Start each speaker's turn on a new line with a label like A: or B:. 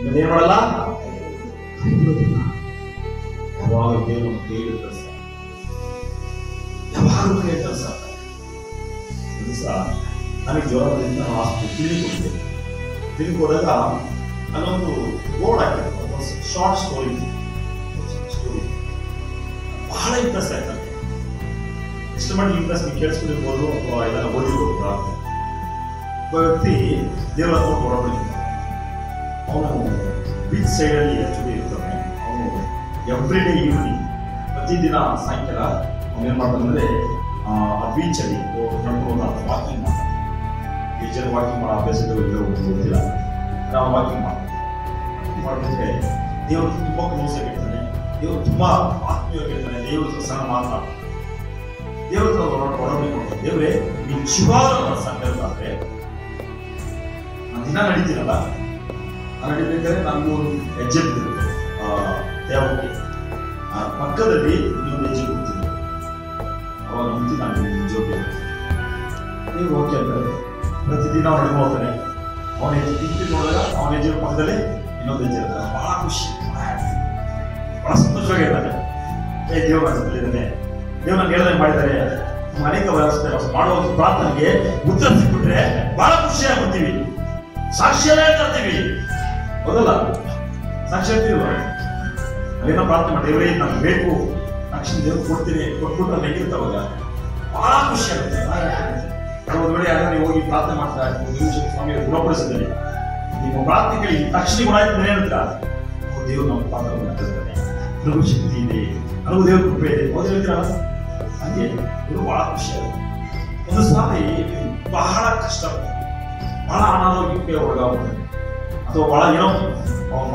A: ಏನ್ ಮಾಡಲ್ಲ ಯಾವಾಗ ದೇವರು ಕೈ ಇಡ್ತಾರೆ ಸರ್ ಯಾವಾಗಲೂ ಕೈ ಇಡ್ತಾರೆ ಸರ್ ಒಂದು ಸಲ ನನಗೆ ಜ್ವರ ಬಂದಿದ್ದು ನಾನು ಹಾಸ್ಪಿಟಲ್ ಕ್ಲಿನಿಕ್ ಹೋಗಿದ್ದೆ ಕ್ಲಿನಿಕ್ ಹೋದಾಗ ಅಲ್ಲೊಂದು ಬೋರ್ಡ್ ಹಾಕಿದ್ರು ಶಾರ್ಟ್ ಸ್ಟೋರಿ ಸ್ಟೋರಿ ಬಹಳ ಇಂಟ್ರೆಸ್ಟ್ ಆಯ್ತು ನನಗೆ ಎಷ್ಟು ಮಟ್ಟಿಗೆ ಇಂಟ್ರೆಸ್ಟ್ ನೀವು ಕೇಳಿಸ್ಕೊಂಡಿರ್ಬೋದು ಅಥವಾ ಇದನ್ನ ಓದಿರ್ಬೋದು ಪ್ರಾರ್ಥನೆ. ಒಬ್ಬ ವ್ಯಕ್ತಿ ದೇವರ ಹತ್ರ ಹೊರಬಂದಿದ್ದ ಅವನು ಬೀಚ್ ಸೈಡಲ್ಲಿ ಆ್ಯಕ್ಚುಲಿ ಇರ್ತಾನೆ. ಅವನು ಎವ್ರಿ ಡೇ ಈವ್ನಿಂಗ್ ಪ್ರತಿದಿನ ಸಾಯಂಕಾಲ ಅವನು ಏನು ಮಾಡ್ತಾನಂದ್ರೆ ಆ ಬೀಚಲ್ಲಿ ನಡ್ಕೊಂಡು ವಾಕಿಂಗ್ ಮಾಡ್ತಾನೆ. ಬೀಚಲ್ಲಿ ವಾಕಿಂಗ್ ಮಾಡೋ ಅಭ್ಯಾಸ ಗೊತ್ತಿಲ್ಲ. ನಾವು ವಾಕಿಂಗ್ ಮಾಡ್ತೀವಿ ಮಾಡಿದ್ರೆ ದೇವರು ತುಂಬ ಕ್ಲೋಸ್ ಆಗಿರ್ತಾನೆ ದೇವರು ತುಂಬ ಆತ್ಮೀಯವಾಗಿರ್ತಾನೆ. ದೇವ್ರ ಸಣ್ಣ ಸಹ ಮಾತನಾಡ್ತಾನೆ ದೇವ್ರ ಕೊಡ್ತಾನೆ ದೇವ್ರೆ ನಿಜವಾದ ನನ್ನ ಸಂಕಲ್ಪ ಆದ್ರೆ ದಿನ ನಡೀತೀನಲ್ಲ ನಾನು ನಡಿಬೇಕಾದ್ರೆ ನಮಗೂ ಒಂದು ಹೆಜ್ಜೆ ಆ, ದೇವಕ್ಕೆ. ಆ ಪಕ್ಕದಲ್ಲಿ ಇನ್ನೊಂದು ಹೆಜ್ಜೆ ಬಿಡ್ತೀನಿ ಅವಾಗ ಮುಂಚೆ ನಾನು ಜೋಕೆ ನೀವು ಓಕೆ ಪ್ರತಿದಿನ ನಡ್ಕೊಂಡು ಹೋಗ್ತಾನೆ? ಅವನ ಹೆಜ್ಜೆ ತಿಂತಿ ನೋಡಿದಾಗ ಅವನ ಹೆಜ್ಜೆ ಪಕ್ಕದಲ್ಲಿ ಇನ್ನೊಂದು ಹೆಜ್ಜೆ ಇರ್ತಾನೆ ಬಹಳ ಖುಷಿ. ಬಹಳ ಸಂತೋಷವಾಗಿರ್ತಾನೆ ಏ ದೇವ್ರ ಇದ್ದಾನೆ. ದೇವ್ರ ನಾನು ಹೇಳ್ದಂಗೆ ಮಾಡಿದ್ದಾರೆ. ಅನೇಕ ವ್ಯವಸ್ಥೆ ಮಾಡುವ ಪ್ರಾರ್ಥನೆಗೆ ಉತ್ತರ ಸಿಕ್ಬಿಟ್ರೆ ಬಹಳ ಖುಷಿಯಾಗುತ್ತೀವಿ ಸಾಕ್ಷ್ಯವೇ ತರ್ತೀವಿ. ಹೌದಲ್ಲ ಸಾಕ್ಷಿ ಅಂತೀವ ಅದೇನೋ ಪ್ರಾರ್ಥನೆ ಮಾಡಿ, ದೇವರೇ, ನಮ್ಗೆ ಬೇಕು. ಸಾಕ್ಷಿ ದೇವ್ರು ಕೊಡ್ತೀನಿ, ಕೊಟ್ಬಿಟ್ರೆ ನೆಗಿರ್ತಾವಾಗ ಬಹಳ ಖುಷಿ ಆಗುತ್ತೆ. ಒಂದು ವೇಳೆ ಯಾರು ನೀವು ಹೋಗಿ ಪ್ರಾರ್ಥನೆ ಮಾಡ್ತಾ ಇರ್ತೀವಿ ಸ್ವಾಮಿ ಗುಣಪಡಿಸಿದ್ದಾರೆ. ನಿಮ್ಮ ಪ್ರಾರ್ಥನೆ ಕೇಳಿ ತಕ್ಷಣ ಗುಣ ಆಯ್ತು ಏನಂತ ದೇವ್ರು ನಮ್ಮ ಪಾತ್ರ ಮಾಡ್ತಿರ್ತಾನೆ ನನಗೂ ಶಕ್ತಿ ಇದೆ. ನನಗೂ ದೇವ್ರ ಕೃಪೆ ಇದೆ. ಹೌದು ಹೇಳ್ತೀರ? ಹಂಗೆ ಇದು ಬಹಳ ಖುಷಿ ಆಗುತ್ತೆ. ಒಂದು ಸಾರಿ ಬಹಳ ಕಷ್ಟ. ಬಹಳ ಅನಾರೋಗ್ಯಕ್ಕೆ ಒಳಗಾಗ್ತಾರೆ ಅಥವಾ ಬಹಳ ಏನೋ ಅವ್ನು